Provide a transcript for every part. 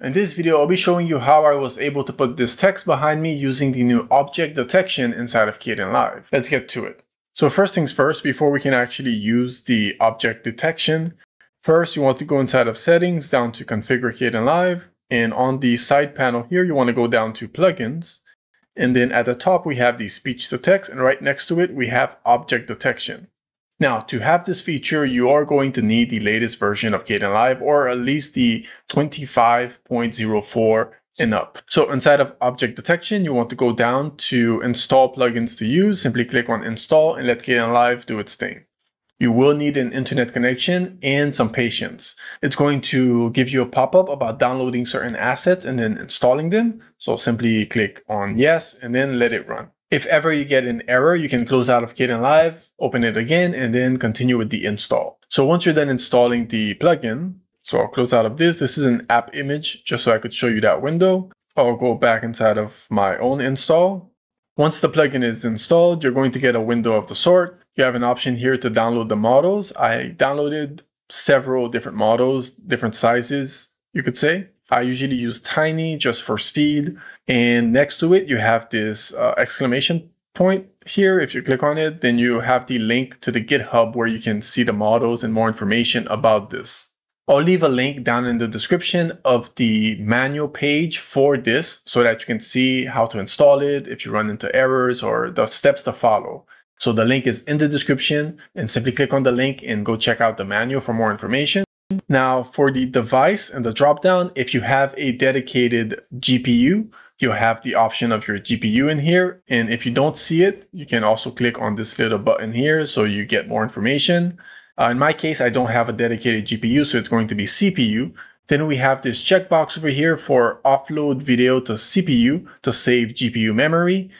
In this video, I'll be showing you how I was able to put this text behind me using the new object detection inside of Kdenlive. Let's get to it. So first things first, before we can actually use the object detection, first you want to go inside of settings down to configure Kdenlive. And on the side panel here, you want to go down to plugins. And then at the top, we have the speech to text and right next to it, we have object detection. Now, to have this feature, you are going to need the latest version of Kdenlive or at least the 25.04 and up. So inside of object detection, you want to go down to install plugins to use. Simply click on install and let Kdenlive do its thing. You will need an internet connection and some patience. It's going to give you a pop-up about downloading certain assets and then installing them. So simply click on yes and then let it run. If ever you get an error, you can close out of Kdenlive, open it again, and then continue with the install. So once you're done installing the plugin, so I'll close out of this. This is an app image just so I could show you that window. I'll go back inside of my own install. Once the plugin is installed, you're going to get a window of the sort. You have an option here to download the models. I downloaded several different models, different sizes, you could say. I usually use tiny just for speed. And next to it, you have this uh, exclamation point here. If you click on it, then you have the link to the GitHub where you can see the models and more information about this. I'll leave a link down in the description of the manual page for this so that you can see how to install it if you run into errors or the steps to follow. So the link is in the description and simply click on the link and go check out the manual for more information. Now for the device and the dropdown, if you have a dedicated GPU, you'll have the option of your GPU in here. And if you don't see it, you can also click on this little button here so you get more information. Uh, in my case, I don't have a dedicated GPU, so it's going to be CPU. Then we have this checkbox over here for offload video to CPU to save GPU memory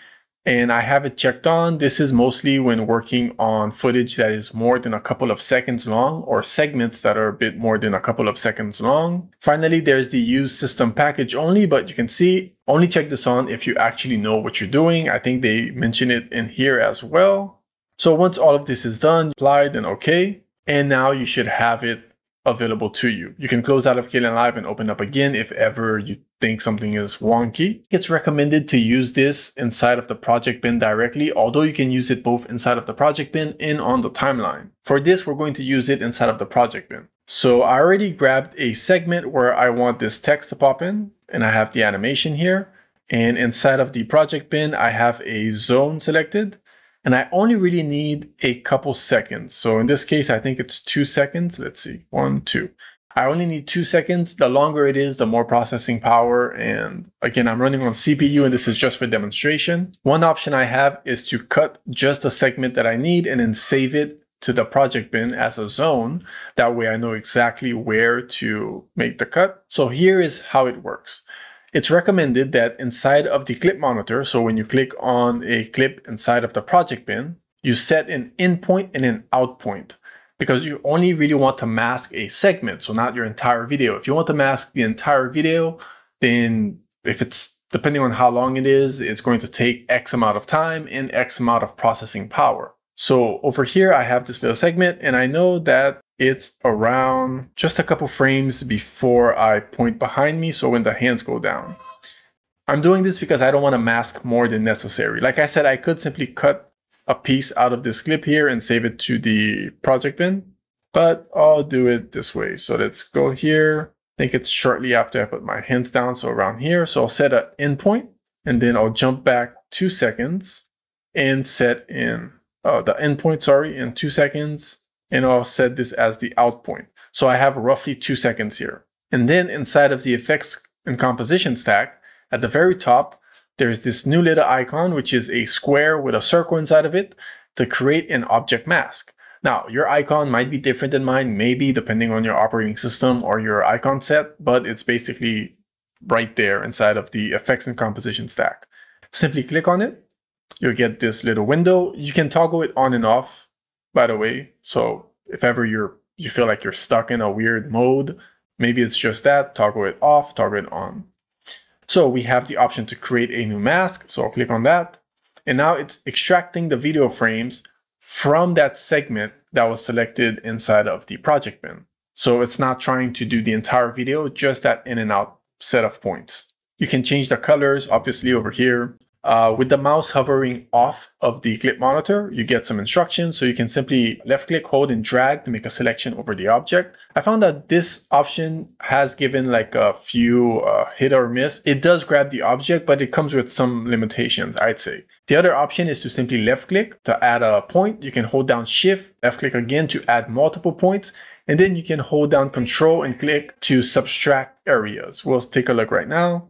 and I have it checked on. This is mostly when working on footage that is more than a couple of seconds long or segments that are a bit more than a couple of seconds long. Finally, there's the use system package only, but you can see only check this on if you actually know what you're doing. I think they mention it in here as well. So once all of this is done, apply then okay. And now you should have it available to you. You can close out of Kdenlive and open up again if ever you think something is wonky. It's recommended to use this inside of the project bin directly, although you can use it both inside of the project bin and on the timeline. For this, we're going to use it inside of the project bin. So I already grabbed a segment where I want this text to pop in and I have the animation here. And inside of the project bin, I have a zone selected and I only really need a couple seconds. So in this case, I think it's two seconds. Let's see, one, two. I only need two seconds. The longer it is, the more processing power. And again, I'm running on CPU and this is just for demonstration. One option I have is to cut just the segment that I need and then save it to the project bin as a zone. That way I know exactly where to make the cut. So here is how it works. It's recommended that inside of the clip monitor, so when you click on a clip inside of the project bin, you set an in point and an out point because you only really want to mask a segment, so not your entire video. If you want to mask the entire video, then if it's depending on how long it is, it's going to take X amount of time and X amount of processing power. So over here, I have this little segment and I know that it's around just a couple frames before I point behind me. So when the hands go down, I'm doing this because I don't want to mask more than necessary. Like I said, I could simply cut a piece out of this clip here and save it to the project bin, but I'll do it this way. So let's go here. I think it's shortly after I put my hands down. So around here. So I'll set an endpoint and then I'll jump back two seconds and set in uh, the endpoint, sorry, in two seconds and I'll set this as the out point. So I have roughly two seconds here. And then inside of the effects and composition stack, at the very top, there's this new little icon, which is a square with a circle inside of it to create an object mask. Now, your icon might be different than mine, maybe depending on your operating system or your icon set, but it's basically right there inside of the effects and composition stack. Simply click on it. You'll get this little window. You can toggle it on and off by the way. So if ever you're you feel like you're stuck in a weird mode, maybe it's just that, toggle it off, toggle it on. So we have the option to create a new mask. So I'll click on that. And now it's extracting the video frames from that segment that was selected inside of the project bin. So it's not trying to do the entire video, just that in and out set of points. You can change the colors, obviously over here. Uh, with the mouse hovering off of the clip monitor, you get some instructions. So you can simply left click, hold and drag to make a selection over the object. I found that this option has given like a few uh, hit or miss. It does grab the object, but it comes with some limitations, I'd say. The other option is to simply left click to add a point. You can hold down shift, left click again to add multiple points. And then you can hold down control and click to subtract areas. We'll take a look right now.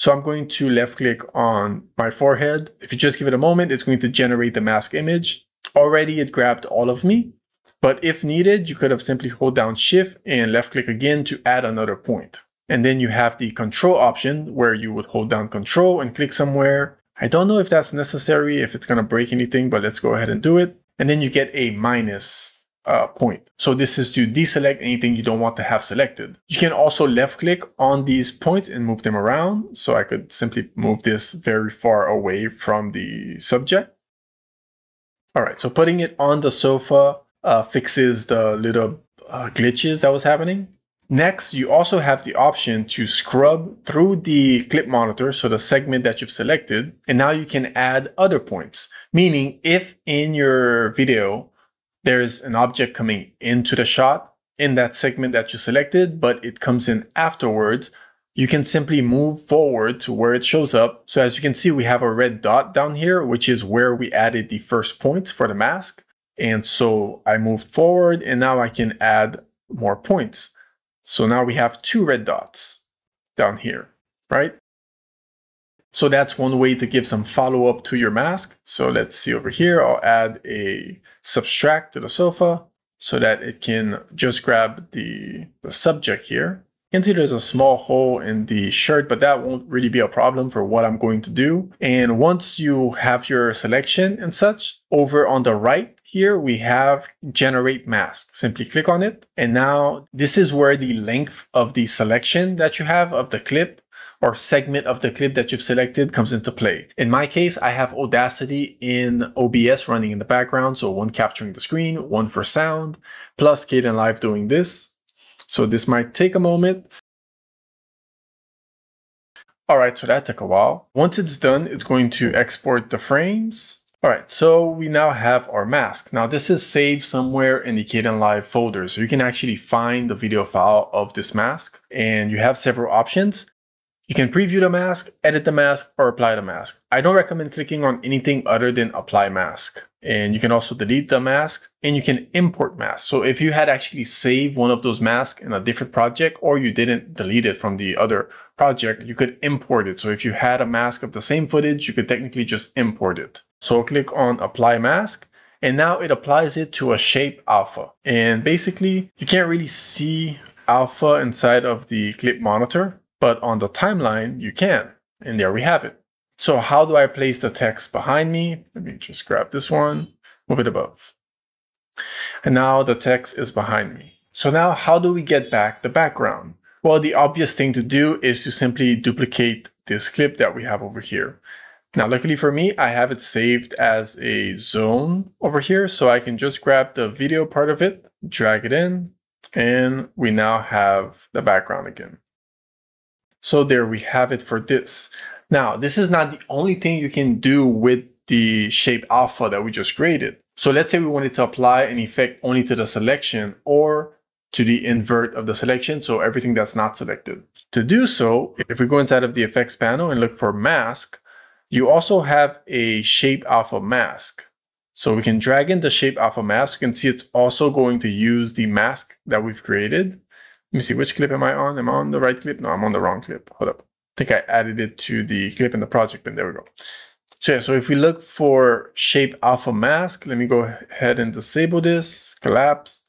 So I'm going to left click on my forehead. If you just give it a moment, it's going to generate the mask image. Already it grabbed all of me, but if needed, you could have simply hold down shift and left click again to add another point. And then you have the control option where you would hold down control and click somewhere. I don't know if that's necessary, if it's going to break anything, but let's go ahead and do it. And then you get a minus uh, point. So this is to deselect anything you don't want to have selected. You can also left click on these points and move them around. So I could simply move this very far away from the subject. All right, so putting it on the sofa uh, fixes the little uh, glitches that was happening. Next, you also have the option to scrub through the clip monitor, so the segment that you've selected, and now you can add other points. Meaning, if in your video there's an object coming into the shot in that segment that you selected, but it comes in afterwards, you can simply move forward to where it shows up. So as you can see, we have a red dot down here, which is where we added the first points for the mask. And so I moved forward and now I can add more points. So now we have two red dots down here, right? So that's one way to give some follow up to your mask. So let's see over here, I'll add a subtract to the sofa so that it can just grab the, the subject here. You can see there's a small hole in the shirt, but that won't really be a problem for what I'm going to do. And once you have your selection and such, over on the right here we have generate mask. Simply click on it. And now this is where the length of the selection that you have of the clip or segment of the clip that you've selected comes into play. In my case, I have Audacity in OBS running in the background. So one capturing the screen, one for sound, plus Kdenlive doing this. So this might take a moment. All right, so that took a while. Once it's done, it's going to export the frames. All right, so we now have our mask. Now this is saved somewhere in the Kdenlive folder. So you can actually find the video file of this mask and you have several options. You can preview the mask, edit the mask, or apply the mask. I don't recommend clicking on anything other than apply mask. And you can also delete the mask and you can import mask. So if you had actually saved one of those masks in a different project or you didn't delete it from the other project, you could import it. So if you had a mask of the same footage, you could technically just import it. So click on apply mask and now it applies it to a shape alpha. And basically you can't really see alpha inside of the clip monitor but on the timeline, you can. And there we have it. So how do I place the text behind me? Let me just grab this one, move it above. And now the text is behind me. So now how do we get back the background? Well, the obvious thing to do is to simply duplicate this clip that we have over here. Now, luckily for me, I have it saved as a zone over here. So I can just grab the video part of it, drag it in, and we now have the background again. So there we have it for this. Now, this is not the only thing you can do with the shape alpha that we just created. So let's say we wanted to apply an effect only to the selection or to the invert of the selection, so everything that's not selected. To do so, if we go inside of the effects panel and look for mask, you also have a shape alpha mask. So we can drag in the shape alpha mask. You can see it's also going to use the mask that we've created. Let me see, which clip am I on? Am I on the right clip? No, I'm on the wrong clip. Hold up. I think I added it to the clip in the project, and there we go. So yeah, so if we look for shape alpha mask, let me go ahead and disable this, collapse.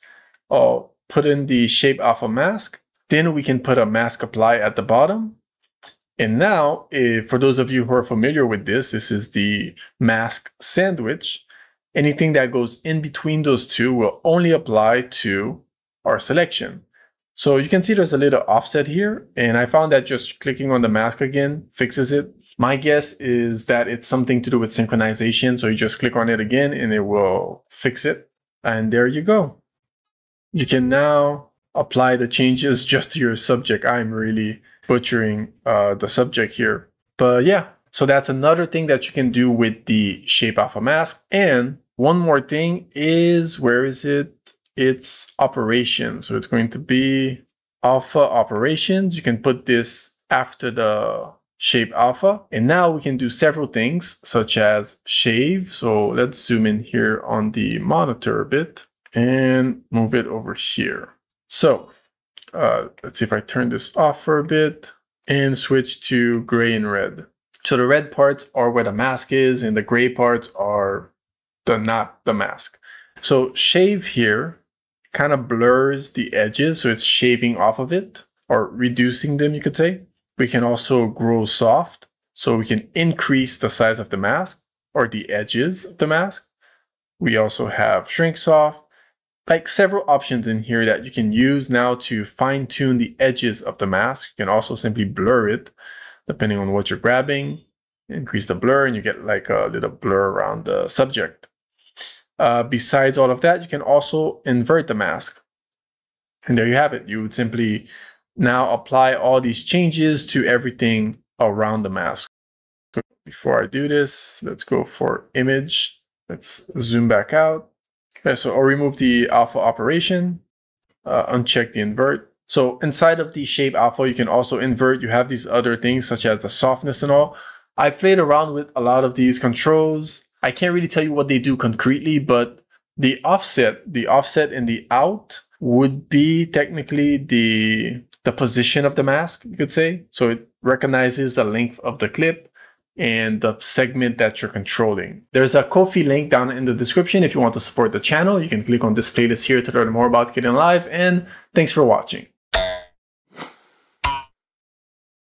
I'll put in the shape alpha mask. Then we can put a mask apply at the bottom. And now, if, for those of you who are familiar with this, this is the mask sandwich. Anything that goes in between those two will only apply to our selection. So you can see there's a little offset here, and I found that just clicking on the mask again fixes it. My guess is that it's something to do with synchronization, so you just click on it again and it will fix it. And there you go. You can now apply the changes just to your subject. I'm really butchering uh, the subject here. But yeah, so that's another thing that you can do with the Shape Alpha mask. And one more thing is, where is it? It's operation. So it's going to be alpha operations. You can put this after the shape alpha. And now we can do several things such as shave. So let's zoom in here on the monitor a bit and move it over here. So uh, let's see if I turn this off for a bit and switch to gray and red. So the red parts are where the mask is and the gray parts are the not the mask. So shave here kind of blurs the edges. So it's shaving off of it or reducing them, you could say. We can also grow soft. So we can increase the size of the mask or the edges of the mask. We also have shrink soft, like several options in here that you can use now to fine tune the edges of the mask. You can also simply blur it depending on what you're grabbing. Increase the blur and you get like a little blur around the subject. Uh, besides all of that, you can also invert the mask. And there you have it. You would simply now apply all these changes to everything around the mask. So before I do this, let's go for image. Let's zoom back out. Okay, so I'll remove the alpha operation, uh, uncheck the invert. So inside of the shape alpha, you can also invert. You have these other things such as the softness and all. I've played around with a lot of these controls. I can't really tell you what they do concretely, but the offset, the offset in the out would be technically the the position of the mask, you could say. So it recognizes the length of the clip and the segment that you're controlling. There's a Ko-fi link down in the description if you want to support the channel. You can click on this playlist here to learn more about Kdenlive and thanks for watching.